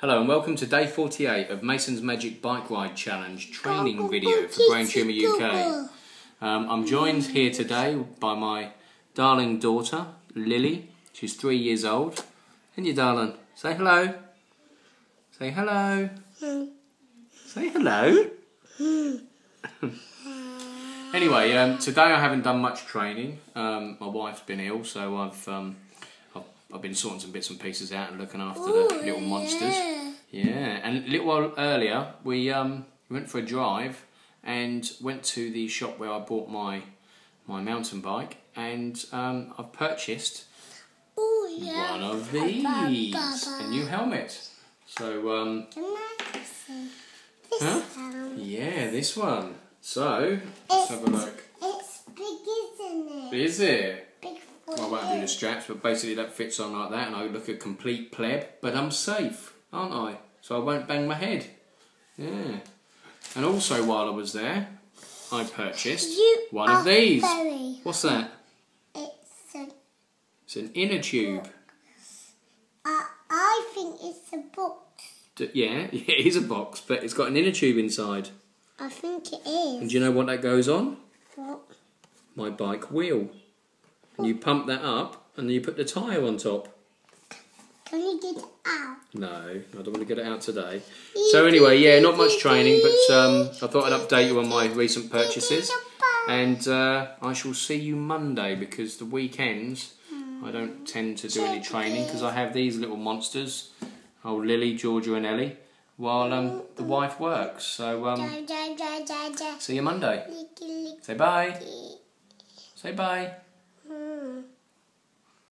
Hello and welcome to day 48 of Mason's Magic Bike Ride Challenge training video for Brain Tumour UK. Um, I'm joined here today by my darling daughter, Lily. She's three years old. And you, darling? Say hello. Say hello. Say hello. anyway, um, today I haven't done much training. Um, my wife's been ill, so I've, um, I've been sorting some bits and pieces out and looking after Ooh, the little monsters. yeah. Yeah, and a little while earlier we um, went for a drive and went to the shop where I bought my my mountain bike, and um, I've purchased Oh, yeah. one of these, a new helmet. So um, Can I see this Huh? yeah, this one. So let's have a look. It's big, isn't it? Is it? Big for I won't do you. the straps, but basically that fits on like that, and I look a complete pleb, but I'm safe, aren't I? So I won't bang my head. Yeah. And also, while I was there, I purchased You one of these. Very. What's that? It's an. It's an inner tube. Uh, I think it's a box. D- Yeah, it is a box, but it's got an inner tube inside. I think it is. And do you know what that goes on? What? My bike wheel. And you pump that up, and then you put the tyre on top. Can you get it out? No, I don't want to get it out today. So anyway, yeah, not much training, but um, I thought I'd update you on my recent purchases. And uh, I shall see you Monday because the weekends I don't tend to do any training because I have these little monsters, oh Lily, Georgia, and Ellie, while um, the wife works. So um, see you Monday. Say bye. Say bye.